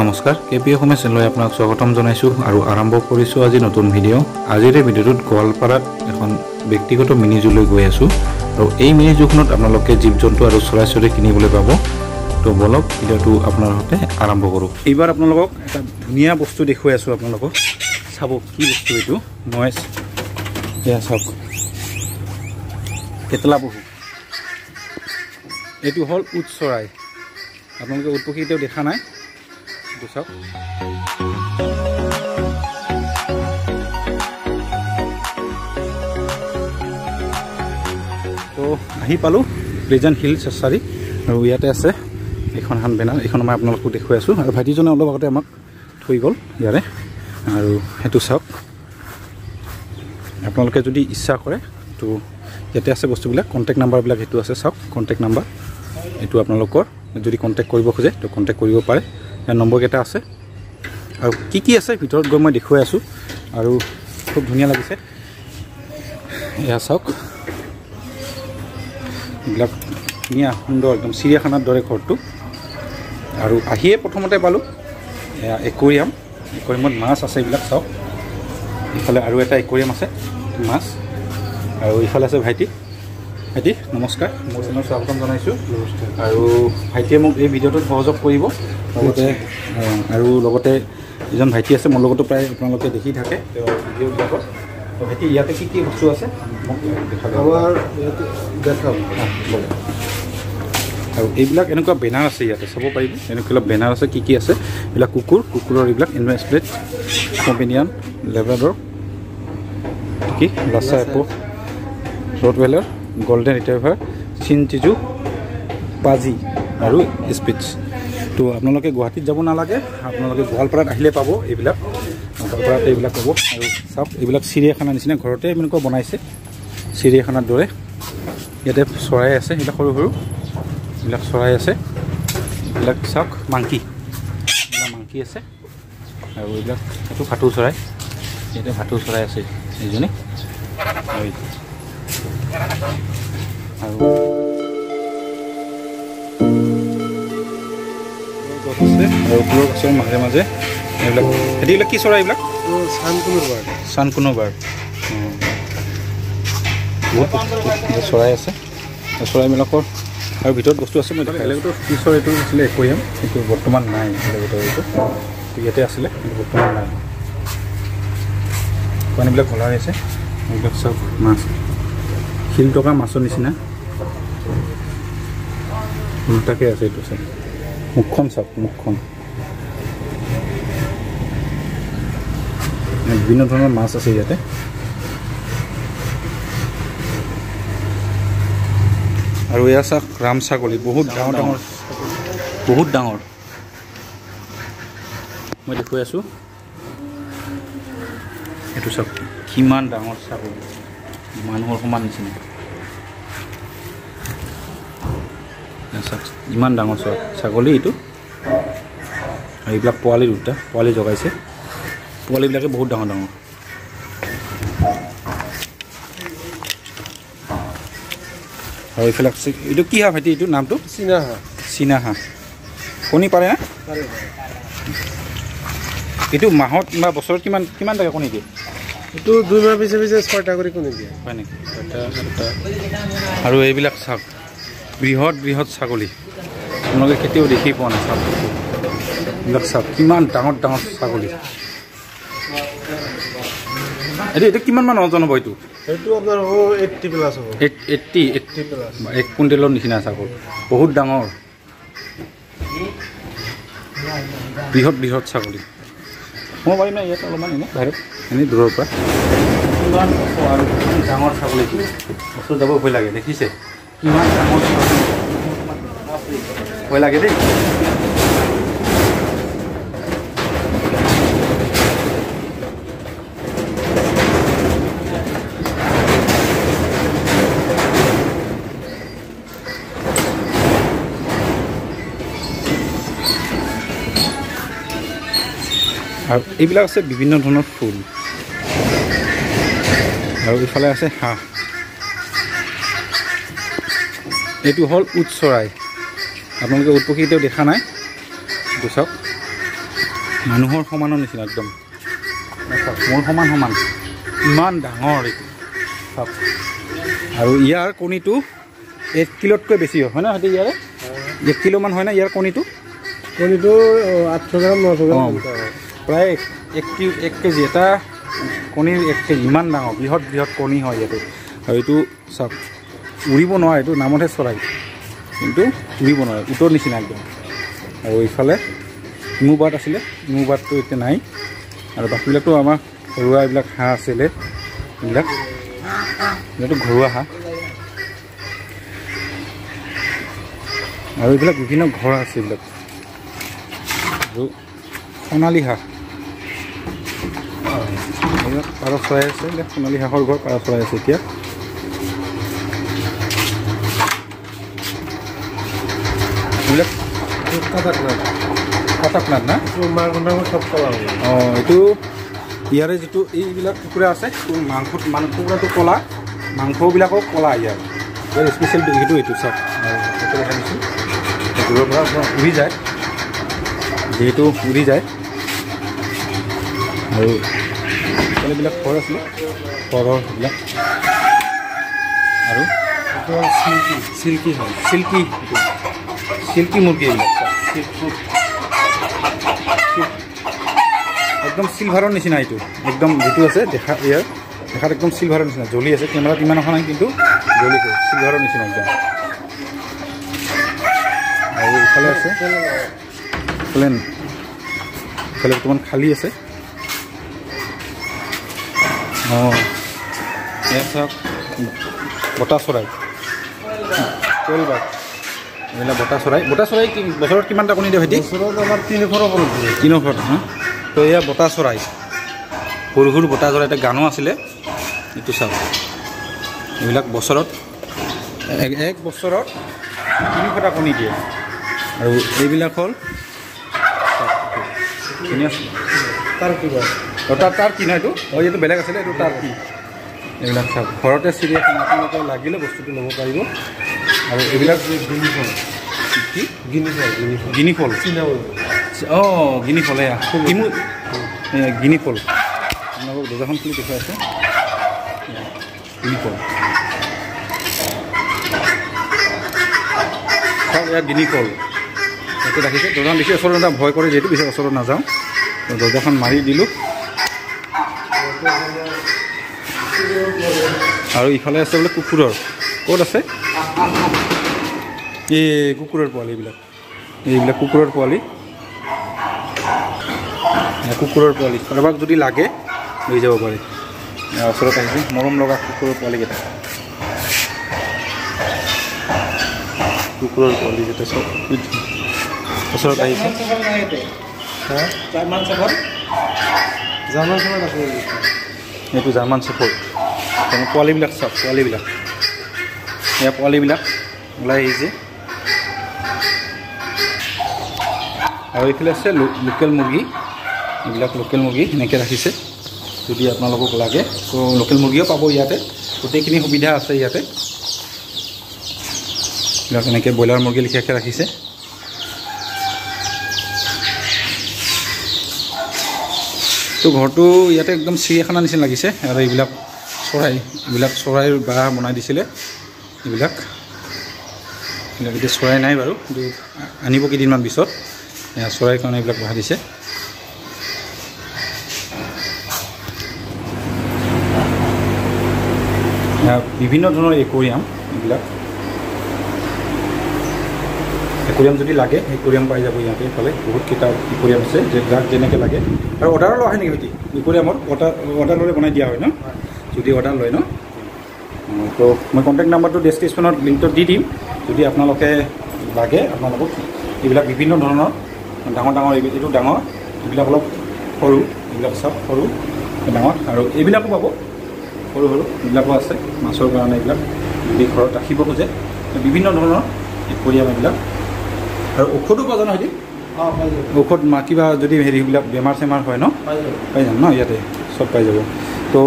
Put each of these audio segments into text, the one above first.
নমস্কাৰ K P অসমে চেনেললৈ আপোনাক স্বাগতম জনাইছোঁ আৰু আৰম্ভ কৰিছোঁ আজি নতুন ভিডিঅ' আজিৰ এই ভিডিঅ'টোত গোৱালপাৰাত এখন ব্যক্তিগত মিনি জুলৈ গৈ আছোঁ আৰু এই মিনি জুখনত আপোনালোকে জীৱ জন্তু আৰু চৰাই চৰাই কিনিবলৈ পাব। তো বলক ভিডিঅ'টো আপোনাৰ সৈতে আৰম্ভ কৰোঁ। এইবাৰ আপোনালোকক এটা ধুনীয়া বস্তু দেখুৱাই আছোঁ আপোনালোকক। চাব কি বস্তু এইটো? মই এয়া চাওক। কেটলা পহু। এইটো হ'ল উট চৰাই। আপোনালোকে উট পক্ষী এতিয়াও দেখা নাই। এইটো চাওক তো আহি পালোঁ প্লেজেণ্ট হিল চাচাৰী আৰু ইয়াতে আছে এইখন এখন বেনাৰ এইখন মই আপোনালোকক দেখুৱাই আছোঁ। আৰু ভাইটিজনে অলপ আগতে আমাক থৈ গ'ল ইয়াৰে। আৰু সেইটো চাওক। আপোনালোকে যদি ইচ্ছা কৰে তো ইয়াতে আছে বস্তুবিলাক কণ্টেক্ট নাম্বাৰবিলাক সেইটো আছে চাওক কণ্টেক্ট নাম্বাৰ এইটো আপোনালোকৰ যদি কণ্টেক্ট কৰিব খোজে তো কণ্টেক্ট কৰিব পাৰে। ইয়াৰ নম্বৰকেইটা আছে। আৰু কি কি আছে ভিতৰত গৈ মই দেখুৱাই আছোঁ। আৰু খুব ধুনীয়া লাগিছে। এয়া চাওক। এইবিলাক ধুনীয়া সুন্দৰ একদম চিৰিয়াখানাৰ দৰে ঘৰটো। আৰু আহিয়ে প্ৰথমতে পালোঁ। এয়া একুৰিয়াম। একুৰিয়ামত মাছ আছে এইবিলাক চাওক। ইফালে আৰু এটা একুৰিয়াম আছে মাছ। আৰু ইফালে আছে ভাইটি। ভাইটি নমস্কাৰ। মোৰ চেনেল স্বাগতম জনাইছোঁ। আৰু ভাইটিয়ে মোক এই ভিডিঅ'টোত সহযোগ কৰিব। লগতে আৰু লগতে এজন ভাইটি আছে মোৰ লগতো প্ৰায় আপোনালোকে দেখি থাকে। তেওঁ ভিডিঅ'বিলাকত ভাইটি ইয়াতে কি কি বস্তু আছে? মোক দেখাব আমাৰ ইয়াতে দেখাম আৰু এইবিলাক এনেকুৱা বেনাৰ আছে ইয়াতে চাব পাৰিব। এনেকুৱা অলপ বেনাৰ আছে কি কি আছে। এইবিলাক কুকুৰ কুকুৰৰ এইবিলাক ইনভেষ্ট প্লেট কম্পেনিয়ান লেব্ৰাডৰ কি? লাচা এপো ৰটৱেলাৰ গল্ডেন ৰিটাইভাৰ চিনচিজু পাজি আৰু স্পিটছ তো আপোনালোকে গুৱাহাটীত যাব নালাগে আপোনালোকে গোৱালপাৰাত আহিলে পাব এইবিলাক। গোৱালপাৰাত এইবিলাক পাব। আৰু চাওক এইবিলাক চিৰিয়াখানাৰ নিচিনা ঘৰতে এনেকুৱা বনাইছে। চিৰিয়াখানাৰ দৰে। ইয়াতে চৰাই আছে এইবিলাক সৰু সৰু। এইবিলাক চৰাই আছে। এইবিলাক চাওক মাংকি। এইবিলাক মাংকি আছে। আৰু এইবিলাক এইটো ভাটৌ চৰাই। ইয়াতে ভাটৌ চৰাই আছে এইজনী। আৰু এইটো। আৰু গছ আছে আৰু ফুলৰ গছৰ মাজে মাজে এইবিলাক এইবিলাক কি চৰাই এইবিলাক? বহুত বস্তু- চৰাই আছে। চৰাইবিলাকৰ আৰু ভিতৰত বস্তু আছে মই বেলেগতো পিছৰ এইটো আছিলে? একুৰিয়াম? সেইটো বৰ্তমান নাই এইটো। ইয়াতে আছিলে কিন্তু বৰ্তমান নাই। পানীবিলাক কলা হৈ আছে এইবিলাক চব মাছ। শিল টকা মাছৰ নিচিনা। উল্টাকৈ আছে এইটো চাই। মুখখন চাওক মুখখন। বিভিন্ন ধৰণৰ মাছ আছে ইয়াতে। আৰু এয়া চাওক ৰাম ছাগলী বহুত ডাঙৰ ডাঙৰ। বহুত ডাঙৰ। মই দেখুৱাই আছোঁ। এইটো চাওক কিমান ডাঙৰ ছাগলী। মানুহৰ সমান নিচিনা ইমান ডাঙৰ চাওক ছাগলী এইটো আৰু এইবিলাক পোৱালি দুটা পোৱালি জগাইছে। পোৱালিবিলাকে বহুত ডাঙৰ ডাঙৰ। আৰু এইফালে এইটো কি হাঁহ ভাইটি এইটো নামটো? চীনা হাঁহ চীনা হাঁহ কণী পাৰে না পাৰে। এইটো মাহত বা বছৰত কিমান কিমান টকা কণী দিয়ে এইটো দুই মাহ পিছে পিছে ছয়টা কৰি কণী দিয়ে? হয় নেকি? এটা দুটা আৰু এইবিলাক চাওক বৃহৎ বৃহৎ ছাগলী। আপোনালোকে কেতিয়াও দেখি পোৱা নাই চাওক এইবিলাক চাওক কিমান ডাঙৰ ডাঙৰ ছাগলী। এইটো এইটো কিমান মান ওজন হ'ব এইটো? সেইটো আপোনাৰ হ'ব এইটটি প্লাছ হ'ব। Eight eighty eight eighty plus এক কুইণ্টেলৰ নিচিনা ছাগল। বহুত ডাঙৰ। বৃহৎ বৃহৎ ছাগলী। মই পাৰিম নাই ইয়াত অলপমান এনেই বাহিৰত এনেই দূৰৰ পৰা। কিমান ওখ আৰু ডাঙৰ ছাগলী ওচৰত যাব ভয় লাগে দেখিছে? কিমান ডাঙৰ ভয় লাগে দেই। আৰু এইবিলাক আছে বিভিন্ন ধৰণৰ ফুল। আৰু ইফালে আছে হাঁহ। এইটো হ'ল উট চৰাই। আপোনালোকে উট পক্ষী এতিয়াও দেখা নাই। চাওক। মানুহৰ সমানৰ নিচিনা একদম। চাওক মোৰ সমান সমান। ইমান ডাঙৰ এইটো। চাওক। আৰু ইয়াৰ কণীটো এক কিলোতকৈ বেছি হয়। হয় ন সিহঁতে ইয়াৰে? এক কিলোমান হয় না ইয়াৰ কণীটো? কণীটো আঠশ গ্ৰাম নশ গ্ৰাম। প্ৰায় এক কি এক কেজি এটা কণীৰ এক কেজি ইমান ডাঙৰ বৃহৎ বৃহৎ কণী হয় ইয়াতে। আৰু এইটো চাওক উৰিব নোৱাৰে এইটো নামতহে চৰাই। কিন্তু উৰিব নোৱাৰে উটৰ নিচিনা একদম। আৰু ইফালে ইমু বাট আছিলে ইমু বাটটো এতিয়া নাই। আৰু বাকীবিলাকতো আমাৰ ঘৰুৱা এইবিলাক হাঁহ আছিলে এইবিলাক। এইটো ঘৰুৱা হাঁহ। আৰু এইবিলাক বিভিন্ন ঘৰ আছে আৰু সোণালী হাঁহ। পাৰ চৰাই আছে এইবিলাক সোণালী হাঁহৰ ঘৰ পাৰ চৰাই আছে এতিয়া। এইবিলাক কাটাকনাথ। কটকনাথ না চব কলা অঁ এইটো ইয়াৰে যিটো এইবিলাক কুকুৰা আছে মাংসত মাংস কুকুৰাটো ক'লা মাংসবিলাকো ক'লা ইয়াৰ। ইয়াৰ স্পেচিয়েল সেইটো এইটো চাওক। আৰু সেইটো দেখা দিছোঁ দূৰৰ পৰা উৰি যায়। যিহেতু উৰি যায়। আৰু এইবিলাক ঘৰ আছিলে। ঘৰৰ সেইবিলাক। আৰু চিল্কি। হয়। চিল্কি চিল্কি মুৰ্গী এইবিলাক। একদম চিলভাৰৰ নিচিনা এইটো। একদম যিটো আছে দেখা ইয়াৰ। দেখাত একদম চিলভাৰৰ নিচিনা। জ্বলি আছে। কেমেৰাত ইমান অহা নাই কিন্তু জ্বলিছে চিলভাৰৰ নিচিনা একদম। আৰু ইফালে আছে। ইফালে ইফালে বৰ্তমান খালী আছে। অঁ। ইয়াত চাওক। বতা চৰাই। তেল বাঘ। এইবিলাক বতা চৰাই। বতা চৰাই বছৰত কিমানটা কণী দিয়ে ভাইটি বছৰত আমাৰ তিনিশৰ ওপৰত হা? তো এয়া বতা চৰাই। সৰু সৰু বতা চৰাই এটা গানো আছিলে। এইটো চাওক। এইবিলাক বছৰত এক- বছৰত তিনিশটা কণী দিয়ে। আৰু এইবিলাক হ'ল তাৰ কিবা? তাৰ তাৰ কি নহয় এইটো? অঁ এইটো বেলেগ আছিলে এইটো তাৰ কি? এইবিলাক চাওক। ঘৰতে চিৰিয়াখানা আপোনালোকে লাগিলে বস্তুটো ল'ব পাৰিব। আৰু এইবিলাক গিনি ফল কি? গিনি ফল গিনি ফল গিনি ফল চীনা ফল অঁ গিনি ফল এয়া। কিমু এয়া গিনি ফল আপোনালোকক দৰ্জাখন খুলি দেখুৱাই আছে। এয়া, গিনি ফল চাওক এয়া গিনি ফল ইয়াতে ৰাখিছে দৰ্জাখন দেখি ওচৰত ভয় কৰে যিহেতু পিছত ওচৰত নাযাওঁ। দৰ্জাখন মাৰি দিলোঁ। আৰু ইফালে আছে বোলে কুকুৰৰ। ক'ত আছে? এই কুকুৰৰ পোৱালি এইবিলাক। এইবিলাক কুকুৰৰ পোৱালি। কুকুৰৰ পোৱালি। কাৰোবাক যদি লাগে লৈ যাব পাৰে। ওচৰত আহিছে মৰম লগা কুকুৰৰ পোৱালিকেইটা কুকুৰৰ পোৱালি যাতে চব ওচৰত আহিছে। German shepherd? এইটো জাৰ্মান চাফৰ পোৱালিবিলাক চাওক পোৱালিবিলাক। এয়া পোৱালিবিলাক ওলাই আহিছে। আৰু এইফালে আছে লোকেল মুৰ্গী। এইবিলাক লোকেল মুৰ্গী সেনেকৈ ৰাখিছে যদি আপোনালোকক লাগে। তো লোকেল মুৰ্গীও পাব ইয়াতে। গোটেইখিনি সুবিধা আছে ইয়াতে। এইবিলাক এনেকৈ ব্ৰইলাৰ মুৰ্গী লেখীয়াকৈ ৰাখিছে। তো ঘৰটো ইয়াতে একদম চিৰিয়াখানা নিচিনা লাগিছে। আৰু এইবিলাক চৰাই এইবিলাক চৰাইৰ বাঁহ বনাই দিছিলে এইবিলাক। এইবিলাক এতিয়া চৰাই নাই বাৰু কিন্তু আনিব কেইদিনমান পিছত চৰাইৰ কাৰণে এইবিলাক বহাই দিছে। বিভিন্ন ধৰণৰ একুৰিয়াম এইবিলাক। একুৰিয়াম যদি লাগে একুৰিয়াম পাই যাব ইয়াতে এইফালে বহুতকেইটা একুৰিয়াম আছে যে যাক যেনেকৈ লাগে। আৰু অৰ্ডাৰো লোৱা হয় নেকি ভাইটি? একুৰিয়ামত অৰ্ডাৰ অৰ্ডাৰ ল'লে বনাই দিয়া হয় ন? যদি অৰ্ডাৰ লয় ন? তো মই কণ্টেক্ট নাম্বাৰটো ডেছক্ৰিপশ্যনত লিংকটো দি দিম। যদি আপোনালোকে লাগে আপোনালোকক এইবিলাক বিভিন্ন ধৰণৰ ডাঙৰ ডাঙৰ এইবি- এইটো ডাঙৰ এইবিলাক অলপ সৰু এইবিলাক চব সৰু ডাঙৰ আৰু এইবিলাকো পাব। সৰু সৰু এইবিলাকো আছে। মাছৰ কাৰণে এইবিলাক যদি ঘৰত ৰাখিব খোজে বিভিন্ন ধৰণৰ একুৰিয়াম এইবিলাক। আৰু ঔষধো পোৱা যায় ন সিহঁতি অঁ পাই যাব। ঔষধ মা কিবা যদি হেৰিবিলাক বেমাৰ চেমাৰ হয় ন? পাই যাম ন ইয়াতে? চব পাই যাব। তো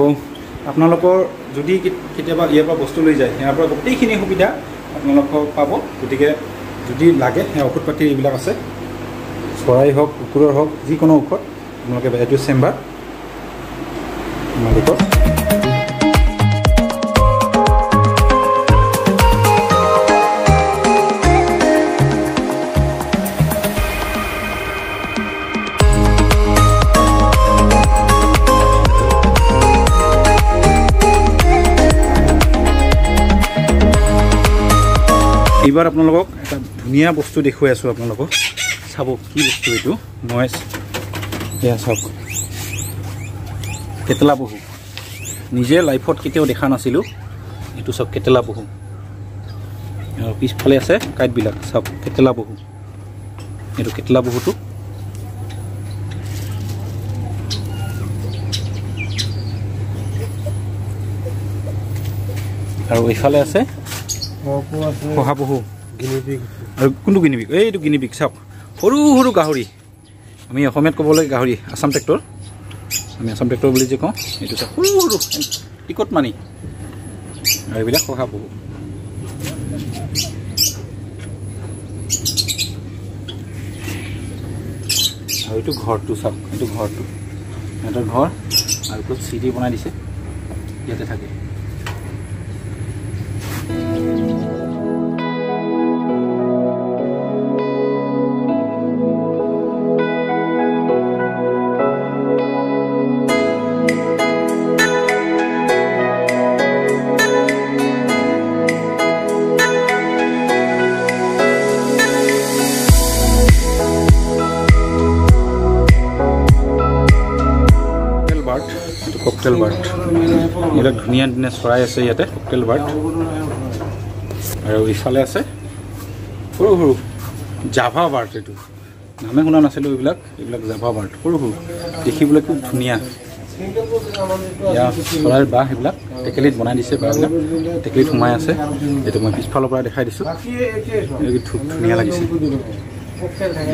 আপোনালোকৰ যদি কেত- কেতিয়াবা ইয়াৰ পৰা বস্তু লৈ যায় ইয়াৰ পৰা গোটেইখিনি সুবিধা আপোনালোকক পাব। গতিকে যদি লাগে সেই ঔষধ পাতি এইবিলাক আছে। চৰাই হওক কুকুৰৰ হওক যিকোনো ঔষধ আপোনালোকে এইটো চেম্বাৰ। মালিকৰ এইবাৰ আপোনালোকক এটা ধুনীয়া বস্তু দেখুৱাই আছোঁ আপোনালোকক। চাব কি বস্তু এইটো? মই এয়া চাওক। কেটেলা পহু নিজে লাইফত কেতিয়াও দেখা নাছিলোঁ। এইটো চাওক কেটেলা পহু পিছফালে আছে কাঁইটবিলাক চাওক কেটেলা পহু এইটো কেটেলা পহুটো আৰু এইফালে আছে শহাপহু আৰু কোনটো গিনিবিক এইটো গিনিবিক চাওক সৰু সৰু গাহৰি আমি অসমীয়াত ক'ব লাগে গাহৰি আছাম ট্ৰেক্টৰ আমি আছাম ট্ৰেক্টৰ বুলি যে কওঁ এইটো চাওক সৰু সৰু টিকট মানি আৰু এইবিলাক শহাপহু আৰু এইটো ঘৰটো চাওক এইটো ঘৰটো সিহঁতৰ ঘৰ আৰু ওপৰত চিৰি বনাই দিছে। ইয়াতে থাকে। ককটেল বাৰ্ড এইবিলাক ধুনীয়া ধুনীয়া চৰাই আছে ইয়াতে ককটেল বাৰ্ড আৰু ইফালে আছে সৰু সৰু জাভা বাৰ্ড এইটো। নামে শুনা নাছিলোঁ এইবিলাক এইবিলাক জাভা বাৰ্ড সৰু সৰু। দেখিবলৈ খুব ধুনীয়া। ইয়াৰ চৰাইৰ বাঁহ সেইবিলাক টেকেলিত বনাই দিছে বাঁহবিলাক। টেকেলিত সোমাই আছে। এইটো মই পিছফালৰ পৰা দেখাই দিছোঁ। এইটো খুব ধুনীয়া লাগিছে।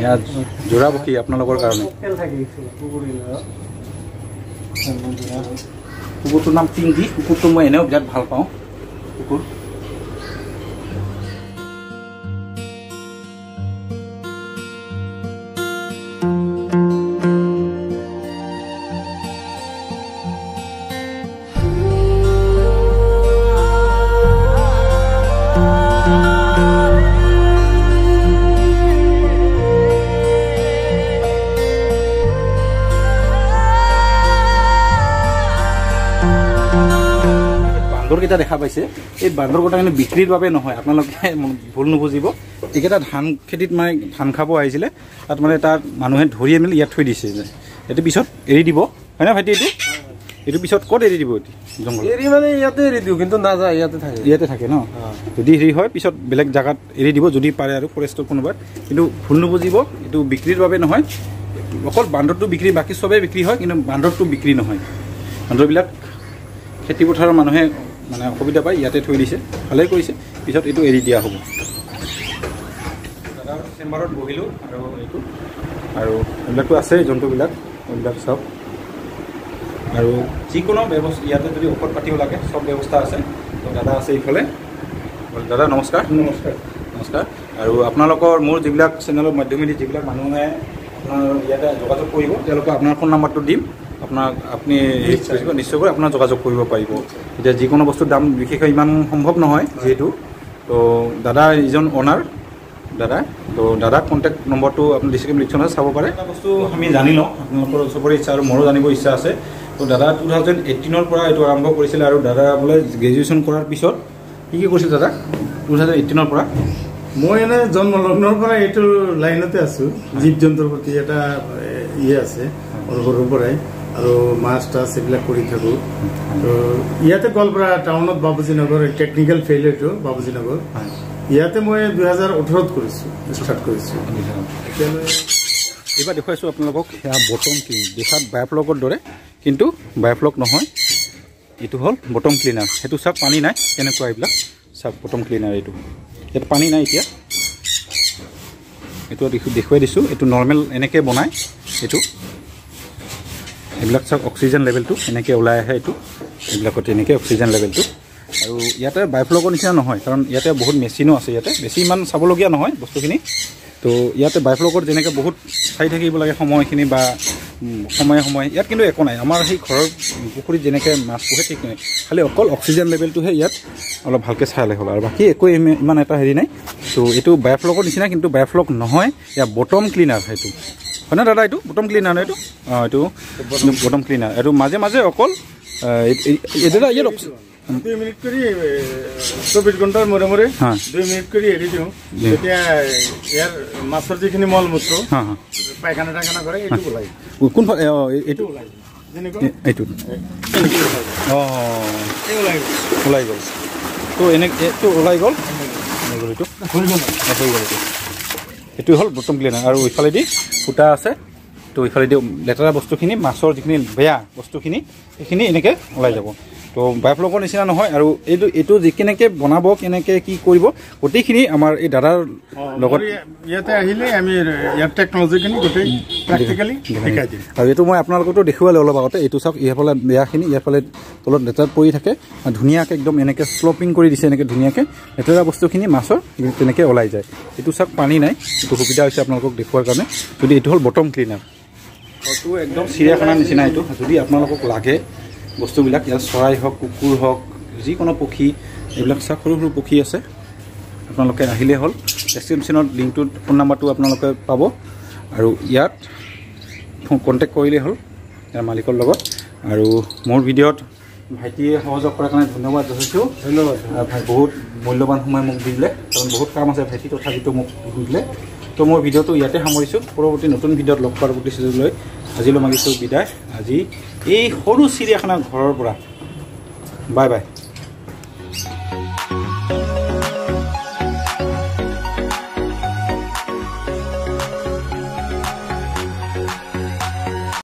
ইয়াত যোৰা আপোনালোকৰ কাৰণে। কুকুৰটোৰ নাম পিংকি কুকুৰটো মই এনেও বিৰাট ভাল পাওঁ। কুকুৰ। বান্দৰকেইটা দেখা পাইছে। এই বান্দৰকেইটা কিন্তু বিক্ৰীৰ বাবে নহয় আপোনালোকে ভুল নুবুজিব। এইকেইটা ধান খেতিত মানে ধান খাব আহিছিলে তাত মানে তাত মানুহে ধৰি মেলি ইয়াত থৈ দিছে। এইটো পিছত এৰি দিব। হয়নে ভাইটি এইটো? এইটো পিছত ক'ত এৰি দিব জংঘল এৰি মানে ইয়াতে এৰি দিওঁ কিন্তু নাযায় ইয়াতে থাকে। ইয়াতে থাকে ন? যদি হেৰি হয় পিছত বেলেগ জেগাত এৰি দিব যদি পাৰে আৰু ফৰেষ্টৰ কোনোবাত। কিন্তু ভুল নুবুজিব এইটো বিক্ৰীৰ বাবে নহয়। অকল বান্দৰটো বিক্ৰী বাকী চবেই বিক্ৰী হয় কিন্তু বান্দৰটো বিক্ৰী নহয়। বান্দৰবিলাক খেতি পথাৰৰ মানুহে মানে অসুবিধা পায় ইয়াতে থৈ দিছে ভালেই কৰিছে পিছত এইটো এৰি দিয়া হ'ব। দাদাৰ চেম্বাৰত বহিলোঁ আৰু এইটো। আৰু এইবিলাকতো আছেই জন্তুবিলাক এইবিলাক চব। আৰু যিকোনো ব্যৱস্থা ইয়াতে যদি ঔষধ পাতিও লাগে চব ব্যৱস্থা আছে। তো দাদা আছে এইফালে। দাদা নমস্কাৰ। নমস্কাৰ। নমস্কাৰ। আৰু আপোনালোকৰ মোৰ যিবিলাক চেনেলৰ মাধ্যমেদি যিবিলাক মানুহে আপোনাৰ ইয়াতে যোগাযোগ কৰিব তেওঁলোকক আপোনাৰ ফোন নাম্বাৰটো দিম। আপোনাক আপুনি নিশ্চয়কৈ আপোনাৰ যোগাযোগ কৰিব পাৰিব। এতিয়া যিকোনো বস্তুৰ দাম বিশেষকৈ ইমান সম্ভৱ নহয় যিহেতু। তো দাদা ইজন অনাৰ দাদা। তো দাদাক কণ্টেক্ট নম্বৰটো আপুনি ডিছক্ৰিপশ্যনত চাব পাৰে। এটা বস্তু আমি জানি লওঁ আপোনালোকৰ চবৰে ইচ্ছা আৰু মোৰো জানিব ইচ্ছা আছে। তো দাদা টু থাউজেণ্ড এইটিনৰ পৰা এইটো আৰম্ভ কৰিছিলে আৰু দাদা বোলে গ্ৰেজুৱেশ্যন কৰাৰ পিছত কি কি কৰিছিল দাদা? টু থাউজেণ্ড এইটিনৰ পৰা। মই এনে জন্মলগ্নৰ পৰা এইটো লাইনতে আছো জীৱ জন্তুৰ প্ৰতি এটা ইয়ে আছে সৰু সৰুৰ পৰাই। আৰু মাছ টাছ এইবিলাক কৰি থাকো। তো ইয়াতে গোৱালপাৰা টাউনত বাবুজী নগৰ টেকনিকেল ফিল্ড এইটো বাবুজী নগৰ। ইয়াতে মই দুহেজাৰ ওঠৰত কৰিছো ষ্টাৰ্ট কৰিছো। এইবাৰ দেখুৱাইছোঁ আপোনালোকক সেয়া বটম ক্লিন দেখাত বায়'ফ্লকৰ দৰে কিন্তু বায়'ফ্লক নহয়। এইটো হ'ল বটম ক্লিনাৰ সেইটো চাওক পানী নাই কেনেকুৱা এইবিলাক? চাওক বটম ক্লিনাৰ এইটো। ইয়াত পানী নাই এতিয়া। এইটো দেখু- দেখুৱাই দিছোঁ এইটো নৰ্মেল এনেকৈ বনায় এইটো। এইবিলাক চাওক অক্সিজেন লেভেলটো এনেকৈ ওলাই আহে এইটো। এইবিলাকত এনেকৈ অক্সিজেন লেভেলটো আৰু ইয়াতে বাইফ্লকৰ নিচিনা নহয় কাৰণ ইয়াতে বহুত মেচিনো আছে ইয়াতে। বেছি ইমান চাবলগীয়া নহয় বস্তুখিনি। তো ইয়াতে বাইফ্লকত যেনেকৈ বহুত চাই থাকিব লাগে সময়খিনি বা সময়ে সময়ে ইয়াত কিন্তু একো নাই। আমাৰ সেই ঘৰৰ পুখুৰীত যেনেকৈ মাছ পোহে ঠিক নাই। খালি অকল অক্সিজেন লেভেলটোহে ইয়াত অলপ ভালকৈ চালে হ'ল। আৰু বাকী একো ইমা- ইমান এটা হেৰি নাই। তো এইটো বায়'ফ্লকৰ নিচিনা কিন্তু বায়'ফ্লক নহয়। ইয়াৰ বটম ক্লিনাৰ সেইটো। হয়নে দাদা এইটো? বটম ক্লিনাৰ নে এইটো? অঁ এইটো বটম ক্লিনাৰ এইটো মাজে মাজে অকল দাদা ইয়াত অক্সি- দুই মিনিট কৰি এ, চৌবিছ ঘণ্টাৰ মূৰে মূৰে হা। দুই মিনিট কৰি এৰি দিওঁ। জি। তেতিয়া ইয়াৰ মাছৰ যিখিনি মল মূত্ৰ হা হা। পায়খানা টাইখানা কৰে এইটো ওলাই কোনফালে অঁ এই- এইটো। ওলাই যেনেকুৱা এই- এইটো। এনেকৈ ওলাই অঁ। এই ওলাই ওলাই গ'ল। তো এনে এইটো ওলাই গ'ল? ওলাই গ'ল। এইটো হৈ গ'ল অঁ, হৈ গ'ল এইটো। এইটো হ'ল বটম ক্লিনাৰ। আৰু ইফালেদি ফুটা আছে। তো ইফালেদি লেতেৰা বস্তুখিনি মাছৰ যিখিনি বেয়া বস্তুখিনি সেইখিনি এনেকৈ ওলাই যাব। তো বায়'ফ্লকৰ নিচিনা নহয় আৰু এইটো এইটো যি কেনেকৈ বনাব কেনেকৈ কি কৰিব গোটেইখিনি আমাৰ এই দাদাৰ লগত ইয়াতে আহিলে আমি ইয়াৰ টেকনলজিখিনি গোটেই প্ৰেক্টিকেলি শিকাই দিম। আৰু এইটো মই আপোনালোকতো দেখুৱালে অলপ আগতে এইটো চাওক ইয়াৰফালে বেয়াখিনি ইয়াৰফালে তলত লেতেৰাত পৰি থাকে ধুনীয়াকৈ একদম এনেকৈ শ্লপিং কৰি দিছে এনেকৈ ধুনীয়াকৈ লেতেৰা বস্তুখিনি মাছৰ তেনেকৈ ওলাই যায়। এইটো চাওক পানী নাই এইটো সুবিধা হৈছে আপোনালোকক দেখুৱাৰ কাৰণে। যদি এইটো হ'ল বটম ক্লিনাৰ এইটো একদম চিৰিয়াখানাৰ নিচিনা এইটো। যদি আপোনালোকক লাগে বস্তুবিলাক ইয়াত চৰাই হওক কুকুৰ হওক যিকোনো পক্ষী এইবিলাক চাওক সৰু সৰু পক্ষী আছে। আপোনালোকে আহিলেই হ'ল। ডেছক্ৰিপশ্যনত লিংকটোত ফোন নাম্বাৰটো আপোনালোকে পাব। আৰু ইয়াত কণ্টেক্ট কৰিলেই হ'ল ইয়াৰ মালিকৰ লগত। আৰু মোৰ ভিডিঅ'ত ভাইটিয়ে সহযোগ কৰাৰ কাৰণে ধন্যবাদ জনাইছোঁ। ধন্যবাদ। বহুত মূল্যৱান সময় মোক দিলে। কাৰণ বহুত কাম আছে ভাইটি তথাপিতো মোক দিলে। তো মই ভিডিঅ'টো ইয়াতে সামৰিছোঁ। পৰৱৰ্তী নতুন ভিডিঅ'ত লগ পোৱাৰ প্ৰতিশ্ৰুতি লৈ আজিলৈ মাগিছোঁ বিদায়। আজি এই সৰু চিৰিয়াখানা ঘৰৰ পৰা। Bye bye.